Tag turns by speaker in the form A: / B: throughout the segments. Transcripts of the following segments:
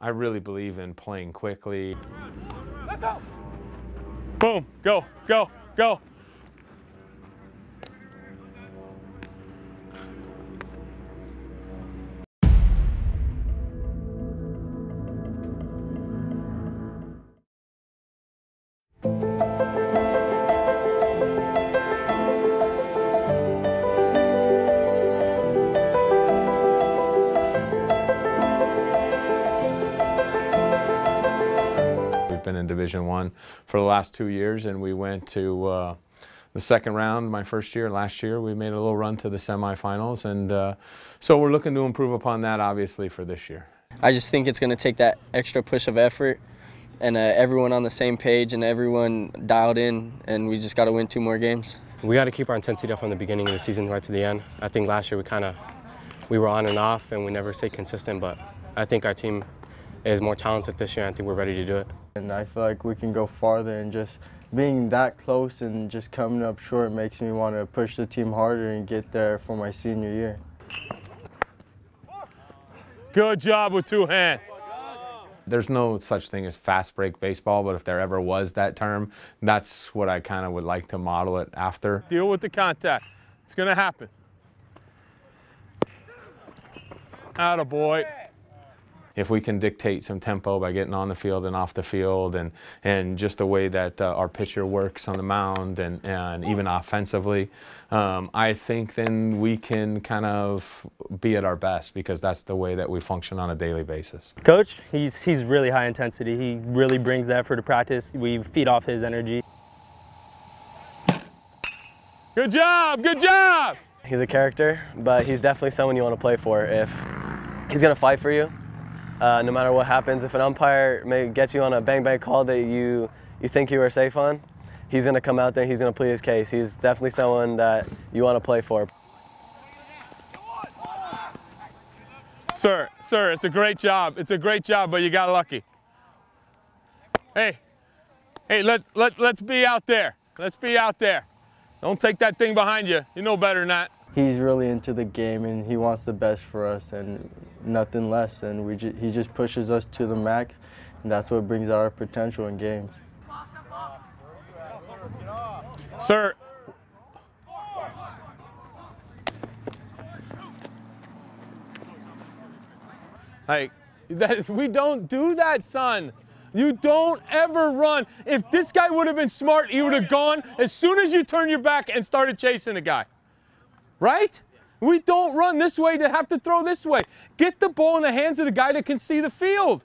A: I really believe in playing quickly.
B: Boom, go, go, go.
A: Division One for the last two years, and we went to uh, the second round my first year. Last year, we made a little run to the semifinals, and uh, so we're looking to improve upon that, obviously, for this year.
C: I just think it's going to take that extra push of effort and uh, everyone on the same page and everyone dialed in, and we just got to win two more games.
D: We got to keep our intensity up from the beginning of the season right to the end. I think last year we kind of we were on and off, and we never stayed consistent. But I think our team is more talented this year. And I think we're ready to do it.
E: And I feel like we can go farther and just being that close and just coming up short makes me want to push the team harder and get there for my senior year.
B: Good job with two hands.
A: There's no such thing as fast break baseball, but if there ever was that term, that's what I kind of would like to model it after.
B: Deal with the contact. It's going to happen. Atta boy
A: if we can dictate some tempo by getting on the field and off the field and, and just the way that uh, our pitcher works on the mound and, and even offensively, um, I think then we can kind of be at our best because that's the way that we function on a daily basis.
F: Coach, he's, he's really high intensity. He really brings the effort to practice. We feed off his energy.
B: Good job, good job!
G: He's a character, but he's definitely someone you want to play for. If he's going to fight for you, uh, no matter what happens. If an umpire may gets you on a bang bang call that you you think you were safe on, he's going to come out there. He's going to plead his case. He's definitely someone that you want to play for.
B: Sir, sir, it's a great job. It's a great job, but you got lucky. Hey, hey, let, let, let's be out there. Let's be out there. Don't take that thing behind you. You know better than that
E: he's really into the game and he wants the best for us and nothing less. And we ju he just pushes us to the max, and that's what brings out our potential in games.
B: Sir. Hey, that, we don't do that, son. You don't ever run. If this guy would have been smart, he would have gone as soon as you turn your back and started chasing the guy right? We don't run this way to have to throw this way. Get the ball in the hands of the guy that can see the field.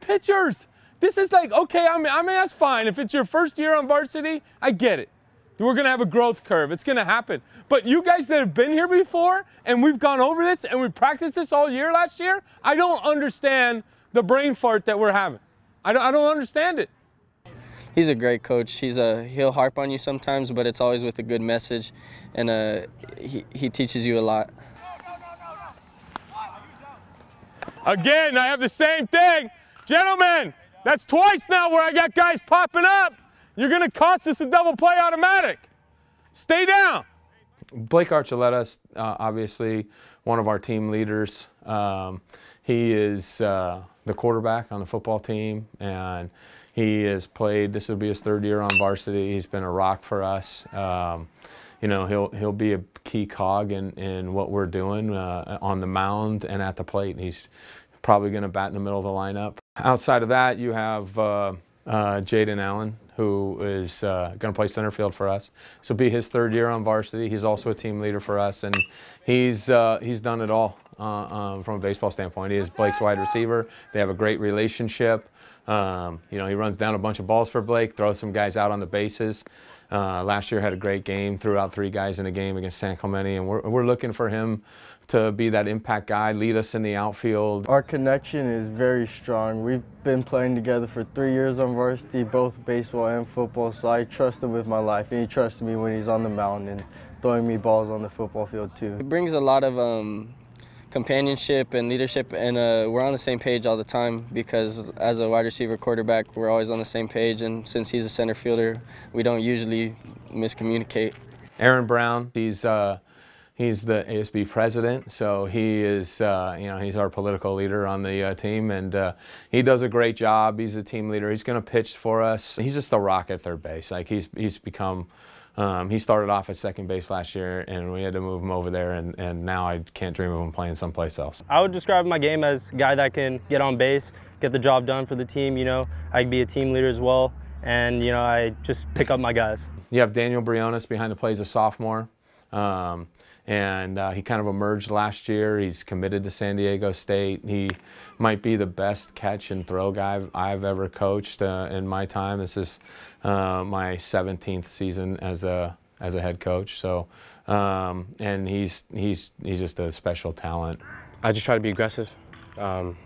B: Pitchers, this is like, okay, I mean, I mean, that's fine. If it's your first year on varsity, I get it. We're going to have a growth curve. It's going to happen. But you guys that have been here before and we've gone over this and we practiced this all year last year, I don't understand the brain fart that we're having. I don't, I don't understand it
C: he's a great coach. He's a he'll harp on you sometimes, but it's always with a good message, and uh, he he teaches you a lot.
B: Again, I have the same thing, gentlemen. That's twice now where I got guys popping up. You're gonna cost us a double play automatic. Stay down.
A: Blake Archuleta, uh, obviously one of our team leaders. Um, he is uh, the quarterback on the football team, and he has played. This will be his third year on varsity. He's been a rock for us. Um, you know, he'll he'll be a key cog in, in what we're doing uh, on the mound and at the plate. He's probably going to bat in the middle of the lineup. Outside of that, you have uh, uh, Jaden Allen, who is uh, going to play center field for us. This will be his third year on varsity. He's also a team leader for us, and he's uh, he's done it all uh, um, from a baseball standpoint. He is Blake's wide receiver. They have a great relationship. Um, you know, he runs down a bunch of balls for Blake, throws some guys out on the bases. Uh, last year had a great game, threw out three guys in a game against San Clemente, and we're, we're looking for him to be that impact guy, lead us in the outfield.
E: Our connection is very strong. We've been playing together for three years on varsity, both baseball and football, so I trust him with my life, and he trusts me when he's on the mound and throwing me balls on the football field too.
C: It brings a lot of um, companionship and leadership, and uh, we're on the same page all the time because as a wide receiver quarterback, we're always on the same page. And since he's a center fielder, we don't usually miscommunicate.
A: Aaron Brown, he's uh, he's the ASB president, so he is, uh, you know, he's our political leader on the uh, team, and uh, he does a great job. He's a team leader. He's going to pitch for us. He's just a rock at third base. Like he's he's become. Um, he started off at second base last year, and we had to move him over there, and, and now I can't dream of him playing someplace else.
F: I would describe my game as a guy that can get on base, get the job done for the team. You know, I can be a team leader as well, and you know, I just pick up my guys.
A: You have Daniel Briones behind the plate as a sophomore. Um, and uh, he kind of emerged last year. He's committed to San Diego State. He might be the best catch and throw guy I've, I've ever coached uh, in my time. This is uh, my 17th season as a as a head coach. So, um, and he's he's he's just a special talent.
D: I just try to be aggressive, um,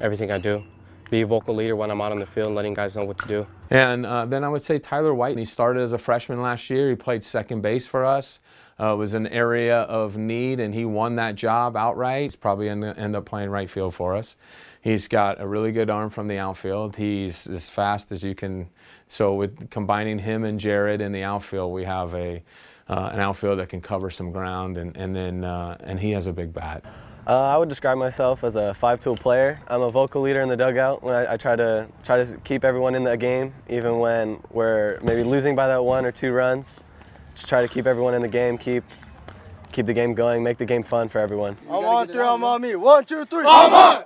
D: everything I do. Be a vocal leader when I'm out on the field, letting guys know what to do.
A: And uh, then I would say Tyler White. He started as a freshman last year. He played second base for us uh, was an area of need, and he won that job outright. He's probably going to end up playing right field for us. He's got a really good arm from the outfield. He's as fast as you can. So with combining him and Jared in the outfield, we have a uh, an outfield that can cover some ground, and and then uh, and he has a big bat.
G: Uh, I would describe myself as a five-tool player. I'm a vocal leader in the dugout. When I, I, try to try to keep everyone in the game, even when we're maybe losing by that one or two runs just try to keep everyone in the game, keep keep the game going, make the game fun for everyone.
E: I'm on three, I'm on me. One, two, three. I'm on!